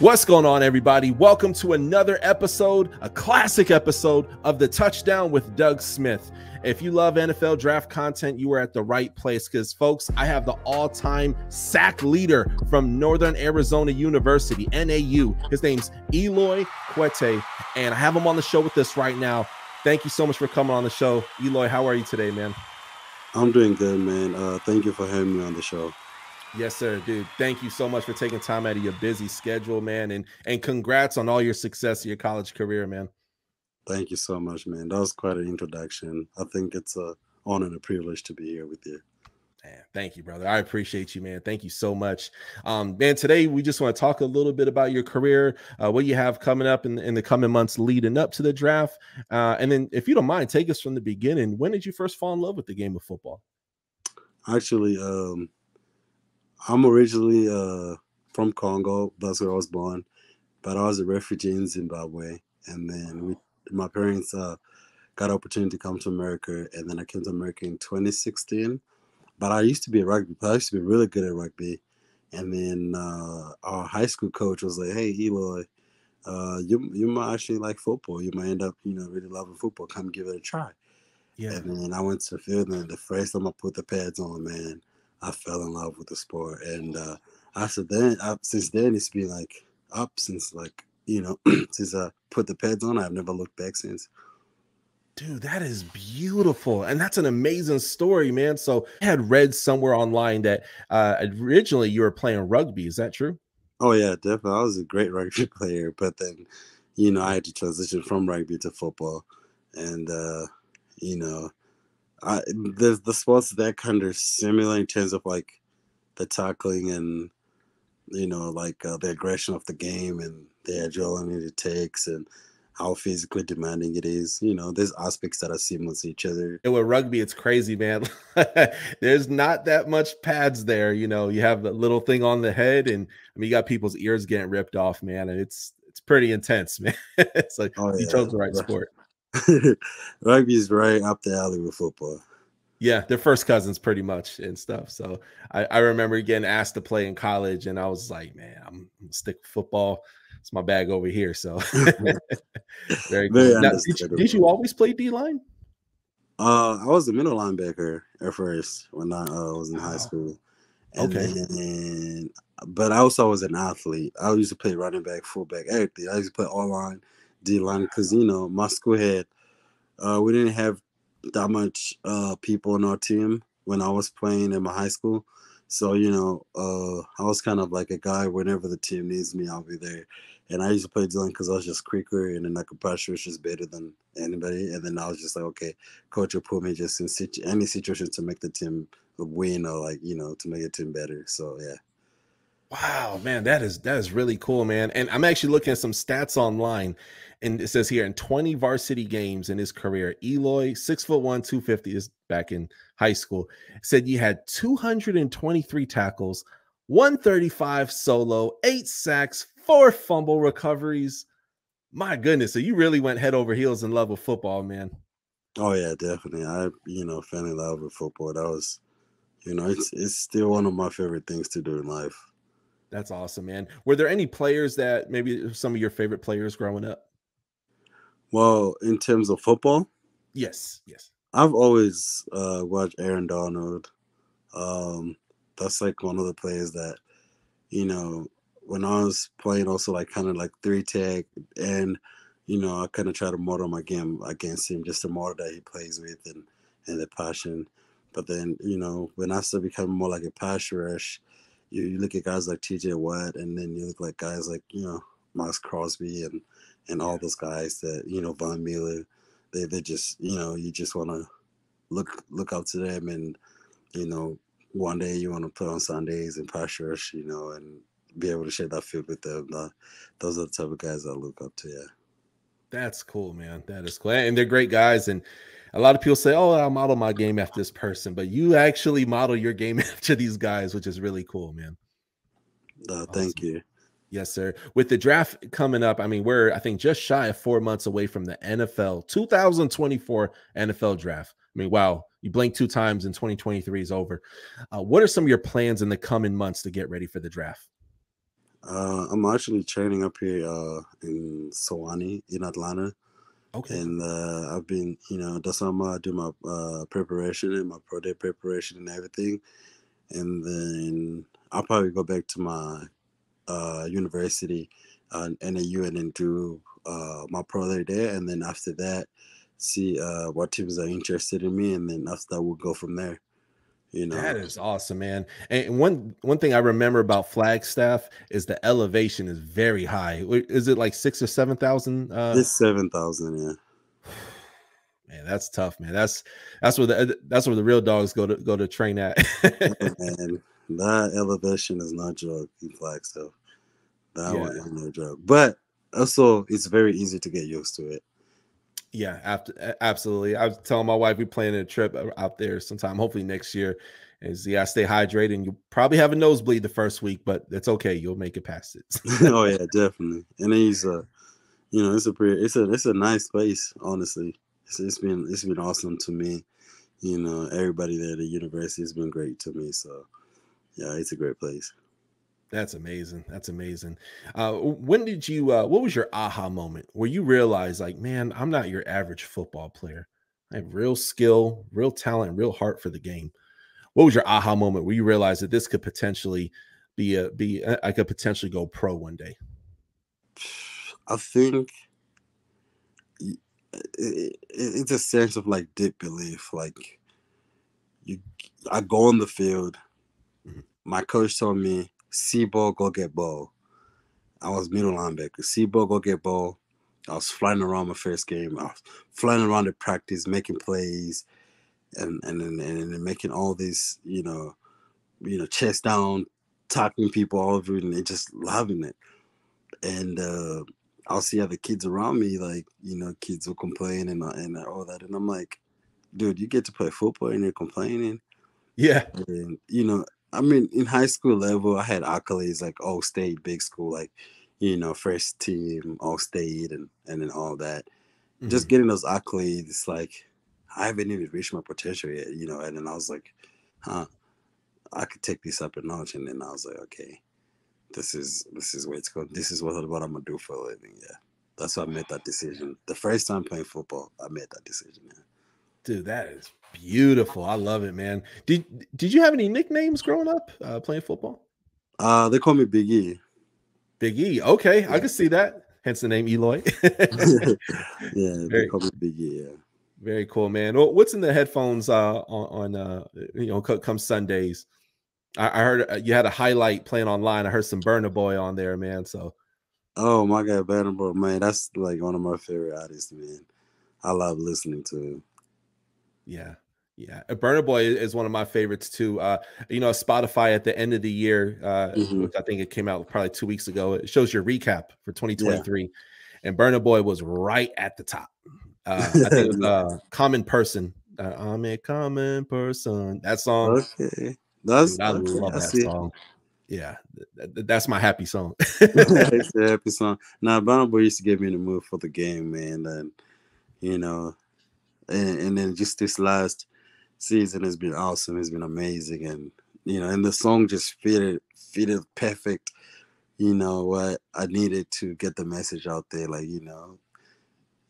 What's going on, everybody? Welcome to another episode, a classic episode of the Touchdown with Doug Smith. If you love NFL draft content, you are at the right place because, folks, I have the all time sack leader from Northern Arizona University, NAU. His name's Eloi Kwete, and I have him on the show with us right now. Thank you so much for coming on the show. Eloi, how are you today, man? I'm doing good, man. Uh, thank you for having me on the show. Yes, sir, dude. Thank you so much for taking time out of your busy schedule, man, and and congrats on all your success in your college career, man. Thank you so much, man. That was quite an introduction. I think it's a honor and a privilege to be here with you. Man, thank you, brother. I appreciate you, man. Thank you so much. Um, man, today we just want to talk a little bit about your career, uh, what you have coming up in, in the coming months leading up to the draft. Uh, and then, if you don't mind, take us from the beginning. When did you first fall in love with the game of football? Actually, um, I'm originally uh, from Congo. That's where I was born, but I was a refugee in Zimbabwe, and then we, my parents uh, got opportunity to come to America, and then I came to America in 2016. But I used to be a rugby. I used to be really good at rugby, and then uh, our high school coach was like, "Hey, Eloi, uh, you you might actually like football. You might end up, you know, really loving football. Come give it a try." Yeah. And then I went to the field, and the first time I put the pads on, man, I fell in love with the sport. And uh, after then, I, since then, it's been like up since like you know since I put the pads on. I've never looked back since. Dude, that is beautiful. And that's an amazing story, man. So I had read somewhere online that uh, originally you were playing rugby. Is that true? Oh, yeah, definitely. I was a great rugby player, but then, you know, I had to transition from rugby to football. And, uh, you know, I, the the sports that kind of similar in terms of like the tackling and you know like uh, the aggression of the game and the adrenaline it takes and how physically demanding it is. You know, there's aspects that are similar to each other. And with rugby, it's crazy, man. there's not that much pads there. You know, you have a little thing on the head, and I mean, you got people's ears getting ripped off, man, and it's it's pretty intense, man. it's like oh, yeah. you chose the right sport. Rugby is right up the alley with football. Yeah, they're first cousins pretty much and stuff. So I, I remember getting asked to play in college, and I was like, man, I'm, I'm gonna stick football. It's my bag over here. So very good. Now, did, you, did, you, always play D line? Uh, I was a middle linebacker at first when I uh, was in high school. And okay. Then, but I also was an athlete. I used to play running back, fullback, everything. I used to play all line, D line, because you know my school had uh, we didn't have that much uh, people on our team when I was playing in my high school. So you know, uh, I was kind of like a guy. Whenever the team needs me, I'll be there. And I used to play D line because I was just quicker and then I could pressure was just better than anybody. And then I was just like, okay, coach will put me just in situ- any situation to make the team win or like you know to make the team better. So yeah. Wow, man, that is that is really cool, man. And I'm actually looking at some stats online, and it says here in 20 varsity games in his career, Eloi, six foot one, 250 is back in high school, said you had 223 tackles, 135 solo, eight sacks, four fumble recoveries. My goodness, so you really went head over heels in love with football, man. Oh yeah, definitely. I you know fell in love with football. That was, you know, it's it's still one of my favorite things to do in life. That's awesome, man. Were there any players that maybe some of your favorite players growing up? Well, in terms of football, yes, yes. I've always uh, watched Aaron Donald. Um, that's like one of the players that, you know, when I was playing, also like kind of like three tech, and you know, I kind of try to model my game against him, just the model that he plays with and and the passion. But then, you know, when I started becoming more like a pass rush, you, you look at guys like TJ Watt, and then you look like guys like you know Maxx Crosby and and all those guys that you know Von Miller. They they just you know you just want to look look up to them, and you know one day you want to put on Sundays and pass rush, you know, and be able to share that field with them. those are the type of guys I look up to. Yeah. That's cool, man. That is cool, and they're great guys. And a lot of people say, "Oh, I model my game after this person," but you actually model your game after these guys, which is really cool, man. Uh, awesome. Thank you. Yes, sir. With the draft coming up, I mean, we're I think just shy of four months away from the NFL 2024 NFL draft. I mean, wow, you blink two times and 2023 is over. Uh, what are some of your plans in the coming months to get ready for the draft? Uh, I'm actually training up here uh, in Suwanee in Atlanta. Okay. And uh, I've been, you know, that's how I do my uh, preparation and my pro day preparation and everything. And then I'll probably go back to my uh, university, uh, NAU, and then do uh, my pro day there. And then after that, see uh, what teams are interested in me. And then after that, we'll go from there. You know, that is awesome, man. And one one thing I remember about Flagstaff is the elevation is very high. Is it like six or seven thousand? Uh... It's seven thousand, yeah. Man, that's tough, man. That's that's where the that's where the real dogs go to go to train at. and that elevation is not joke in Flagstaff. That yeah. one is no joke. But also, it's very easy to get used to it. Yeah, after, absolutely. I was telling my wife we planning a trip out there sometime, hopefully next year. Is yeah, stay hydrated. And you probably have a nosebleed the first week, but it's okay. You'll make it past it. oh yeah, definitely. And he's uh, you know, it's a pretty, it's a, it's a nice place. Honestly, it's, it's been, it's been awesome to me. You know, everybody there at the university has been great to me. So, yeah, it's a great place. That's amazing. That's amazing. Uh, when did you? Uh, what was your aha moment where you realized, like, man, I'm not your average football player. I have real skill, real talent, real heart for the game. What was your aha moment where you realized that this could potentially be a be? I could potentially go pro one day. I think it's a sense of like deep belief. Like you, I go on the field. Mm-hmm. My coach told me ball, go get ball. I was middle linebacker. See ball, go get ball. I was flying around my first game. I was flying around the practice, making plays, and and and, and making all this, you know, you know, chest down, talking people all over and just loving it. And uh, I'll see other kids around me, like you know, kids will complain and and all that, and I'm like, dude, you get to play football and you're complaining. Yeah. And you know, I mean, in high school level, I had accolades like all state, big school, like you know, first team, all state, and and then all that. Mm-hmm. Just getting those accolades, like I haven't even reached my potential yet, you know. And then I was like, huh, I could take this up a notch. And then I was like, okay, this is this is where it's going. This is what what I'm gonna do for a living. Yeah, that's why I made that decision. The first time playing football, I made that decision. Yeah. Dude, that is beautiful. I love it, man. Did did you have any nicknames growing up uh, playing football? Uh, they call me Big E. Big E. Okay, yeah. I can see that. Hence the name Eloi. yeah, they very, call me Big E. Yeah. Very cool, man. Well, what's in the headphones uh, on, on uh, you know come Sundays? I, I heard uh, you had a highlight playing online. I heard some Burna Boy on there, man. So, oh my God, Burna Boy, man, that's like one of my favorite artists, man. I love listening to him. Yeah. Yeah, Burna Boy is one of my favorites too. Uh, you know, Spotify at the end of the year, uh, mm-hmm. which I think it came out probably two weeks ago. It shows your recap for 2023, yeah. and Burna Boy was right at the top. Uh, I think it was uh, "Common Person." Uh, I'm a common person. That song. Okay, that's Dude, I okay, love that song. Yeah, th- th- that's my happy song. it's a happy song. Now, Burna Boy used to get me in the mood for the game, man. And you know, and, and then just this last season has been awesome. It's been amazing, and you know, and the song just fitted fitted perfect. You know what I needed to get the message out there. Like you know,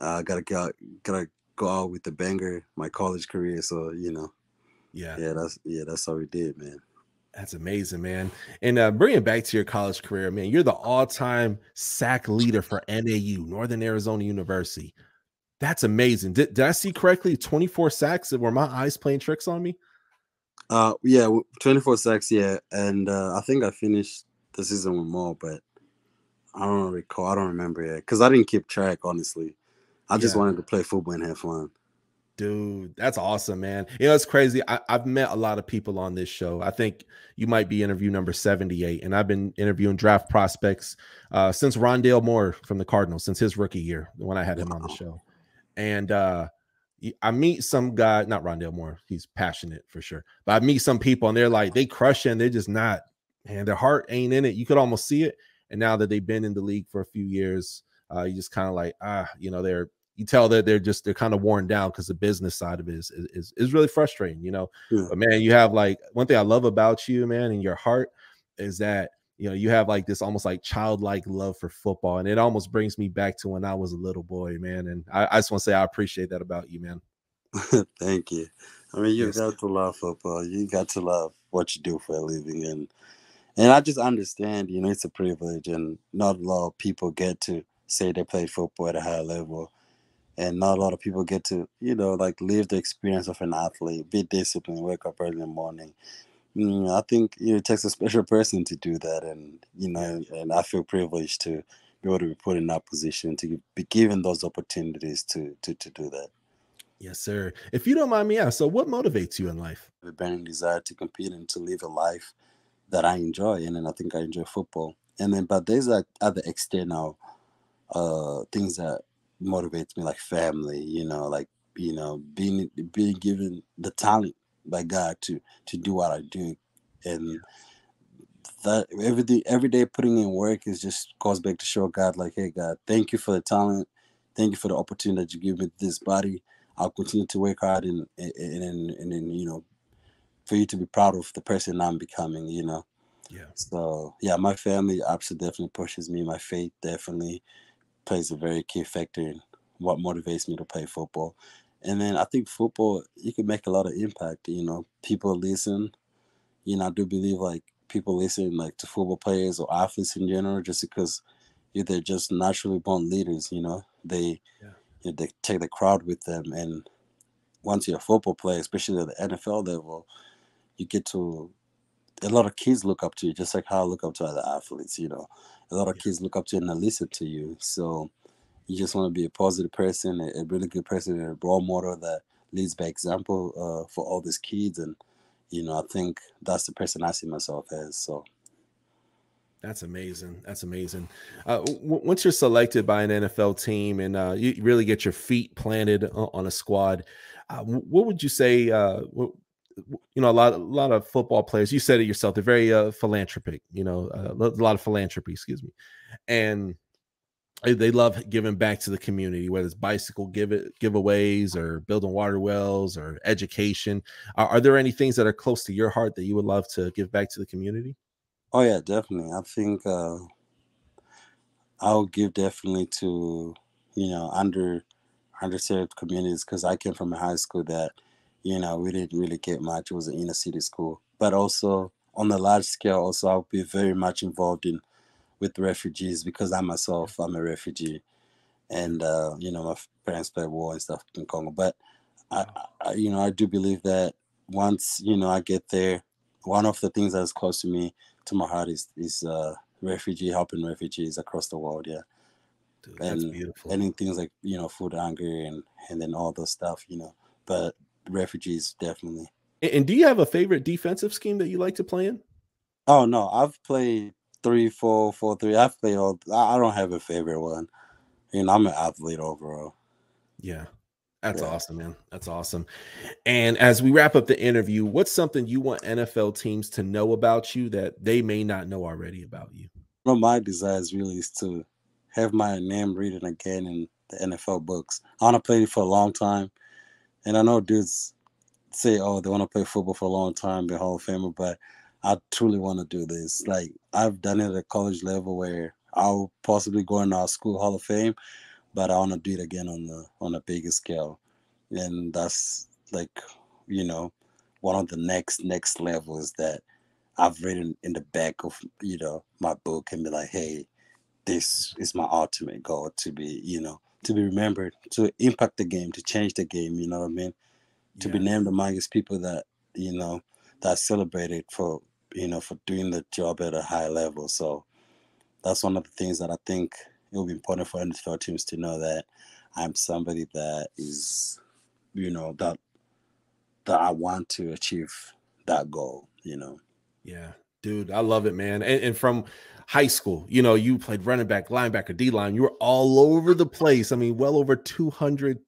I gotta go, gotta go out with the banger. My college career, so you know, yeah, yeah, that's yeah, that's how we did, man. That's amazing, man. And uh, bring it back to your college career, man. You're the all-time sack leader for NAU, Northern Arizona University. That's amazing. Did, did I see correctly? 24 sacks. Were my eyes playing tricks on me? Uh, yeah, 24 sacks. Yeah, and uh, I think I finished the season with more, but I don't recall. I don't remember yet because I didn't keep track. Honestly, I just yeah. wanted to play football and have fun. Dude, that's awesome, man. You know, it's crazy. I, have met a lot of people on this show. I think you might be interview number 78, and I've been interviewing draft prospects uh, since Rondale Moore from the Cardinals, since his rookie year when I had him on the show and uh I meet some guy, not Rondale Moore, he's passionate for sure. But I meet some people and they're like, they crush and they're just not, man, their heart ain't in it. You could almost see it. And now that they've been in the league for a few years, uh, you just kind of like, ah, you know, they're you tell that they're just they're kind of worn down because the business side of it is, is is really frustrating, you know. Yeah. But man, you have like one thing I love about you, man, and your heart is that you know, you have like this almost like childlike love for football, and it almost brings me back to when I was a little boy, man. And I, I just want to say I appreciate that about you, man. Thank you. I mean, you yes. got to love football. You got to love what you do for a living, and and I just understand, you know, it's a privilege, and not a lot of people get to say they play football at a high level, and not a lot of people get to, you know, like live the experience of an athlete, be disciplined, wake up early in the morning, Mm, I think you know, it takes a special person to do that, and you know, and I feel privileged to be able to be put in that position to be given those opportunities to to to do that. Yes, sir. If you don't mind me asking, so what motivates you in life? The burning desire to compete and to live a life that I enjoy, and then I think I enjoy football. And then, but there's like other external uh things that motivates me, like family. You know, like you know, being being given the talent by God to to do what I do, and that everything every day putting in work is just goes back to show God like, hey God, thank you for the talent, thank you for the opportunity that you give me this body. I'll continue to work hard and and and, and, and you know, for you to be proud of the person I'm becoming. You know. Yeah. So yeah, my family absolutely definitely pushes me. My faith definitely plays a very key factor in what motivates me to play football. And then I think football, you can make a lot of impact. You know, people listen. You know, I do believe like people listen like to football players or athletes in general, just because they're just naturally born leaders. You know, they yeah. you know, they take the crowd with them, and once you're a football player, especially at the NFL level, you get to a lot of kids look up to you, just like how I look up to other athletes. You know, a lot of yeah. kids look up to you and they listen to you. So you just want to be a positive person, a, a, really good person, a role model that leads by example uh, for all these kids. And you know, I think that's the person I see myself as. So. That's amazing. That's amazing. Uh, w- once you're selected by an NFL team and uh, you really get your feet planted on a squad, uh, what would you say? Uh, you know, a lot, a lot of football players. You said it yourself. They're very uh, philanthropic. You know, uh, a lot of philanthropy. Excuse me, and they love giving back to the community, whether it's bicycle give it giveaways or building water wells or education. Are, are, there any things that are close to your heart that you would love to give back to the community? Oh yeah, definitely. I think uh, I'll give definitely to you know under underserved communities because I came from a high school that you know we didn't really get much. It was an inner city school, but also on the large scale, also I'll be very much involved in with refugees because I myself I'm a refugee, and uh, you know my parents played war and stuff in Congo. But I, I, you know, I do believe that once you know I get there, one of the things that is close to me, to my heart, is is uh, refugee helping refugees across the world. Yeah. Dude, and beautiful. and things like you know food hunger and and then all those stuff you know but refugees definitely and do you have a favorite defensive scheme that you like to play in oh no i've played three, four, four, three. I play all. I don't have a favorite one. You know, I'm an athlete overall. Yeah. That's yeah. awesome, man. That's awesome. And as we wrap up the interview, what's something you want NFL teams to know about you that they may not know already about you? Well, my desire is really is to have my name written again in the NFL books. I want to play for a long time. And I know dudes say, oh, they want to play football for a long time, be Hall of Famer, but I truly want to do this. Like I've done it at a college level where I'll possibly go in our school hall of fame, but I want to do it again on the on a bigger scale, and that's like you know one of the next next levels that I've written in the back of you know my book and be like, hey, this is my ultimate goal to be you know to be remembered, to impact the game, to change the game. You know what I mean? To be named amongst people that you know that celebrated for you know, for doing the job at a high level. So that's one of the things that I think it will be important for NFL teams to know that I'm somebody that is, you know, that that I want to achieve that goal, you know. Yeah, dude, I love it, man. And, and from high school, you know, you played running back, linebacker, D line. You were all over the place. I mean, well over 200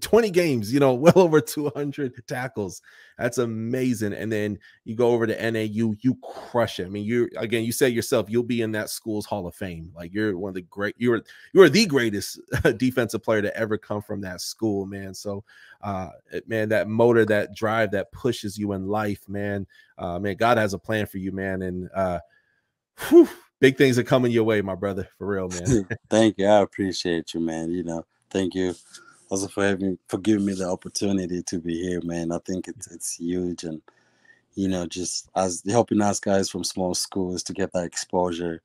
20 games, you know, well over 200 tackles. That's amazing. And then you go over to NAU, you crush it. I mean, you're again, you say yourself, you'll be in that school's Hall of Fame. Like you're one of the great, you're you're the greatest defensive player to ever come from that school, man. So, uh, man, that motor, that drive, that pushes you in life, man. Uh, man, God has a plan for you, man. And uh, Whew, big things are coming your way, my brother. For real, man. thank you. I appreciate you, man. You know, thank you also for having for giving me the opportunity to be here, man. I think it's it's huge and you know, just as helping us guys from small schools to get that exposure,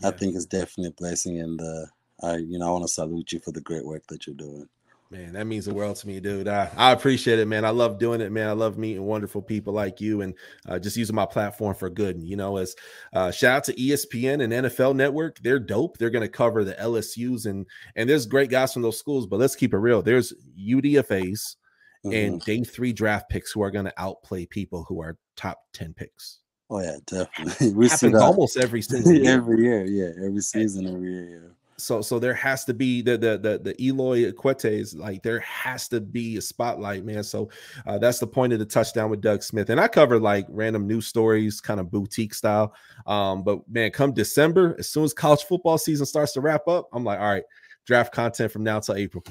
yeah. I think is definitely a blessing. And uh, I, you know, I want to salute you for the great work that you're doing. Man, that means the world to me, dude. I, I appreciate it, man. I love doing it, man. I love meeting wonderful people like you and uh, just using my platform for good. And, You know, as uh, shout out to ESPN and NFL Network, they're dope. They're going to cover the LSU's and and there's great guys from those schools. But let's keep it real. There's UDFA's mm-hmm. and day three draft picks who are going to outplay people who are top ten picks. Oh yeah, definitely. We see that almost every season. every year, yeah, every season, every year. Yeah so so there has to be the the the, the Eloi Kwetes like there has to be a spotlight, man. So uh, that's the point of the touchdown with Doug Smith. And I cover like random news stories, kind of boutique style. Um, but man, come December, as soon as college football season starts to wrap up, I'm like, all right, draft content from now till April.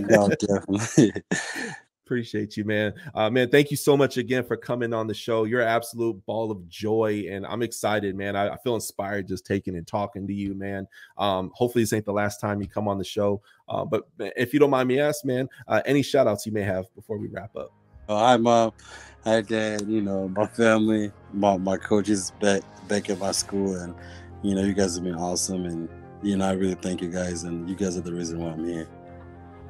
no, definitely. Appreciate you, man. Uh, man, thank you so much again for coming on the show. You're an absolute ball of joy, and I'm excited, man. I, I feel inspired just taking and talking to you, man. Um, hopefully, this ain't the last time you come on the show. Uh, but if you don't mind me asking, man, uh, any shout outs you may have before we wrap up? Oh, hi, mom. Hi, dad. You know, my family, my, my coaches back back at my school, and you know, you guys have been awesome, and you know, I really thank you guys, and you guys are the reason why I'm here.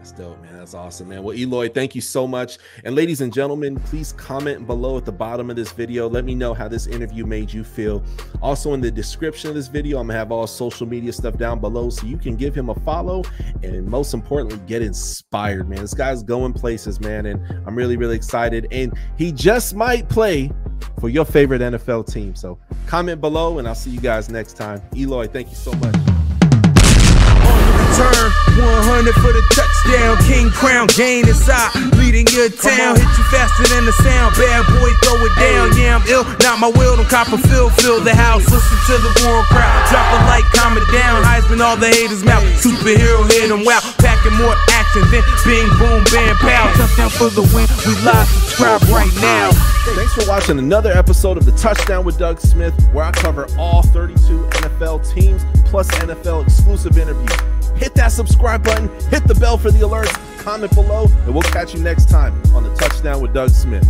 That's dope, man. That's awesome, man. Well, Eloi, thank you so much. And ladies and gentlemen, please comment below at the bottom of this video. Let me know how this interview made you feel. Also, in the description of this video, I'm gonna have all social media stuff down below so you can give him a follow and most importantly, get inspired, man. This guy's going places, man. And I'm really, really excited. And he just might play for your favorite NFL team. So comment below, and I'll see you guys next time. Eloi, thank you so much turn. 100 for the touchdown. King crown, gain inside. Leading your town. Hit you faster than the sound. Bad boy, throw it down. Yeah, I'm ill. Not my will. Don't cop a fill. Fill the house. Listen to the warm crowd. Drop a light, calm it down. Heisman, all the haters mouth. Superhero hit them wow. Packing more action than bing, boom, bam, pow. Touchdown for the win. We live. Subscribe right now. Thanks for watching another episode of the Touchdown with Doug Smith, where I cover all 32 NFL teams plus NFL exclusive interviews hit that subscribe button, hit the bell for the alerts, comment below, and we'll catch you next time on the Touchdown with Doug Smith.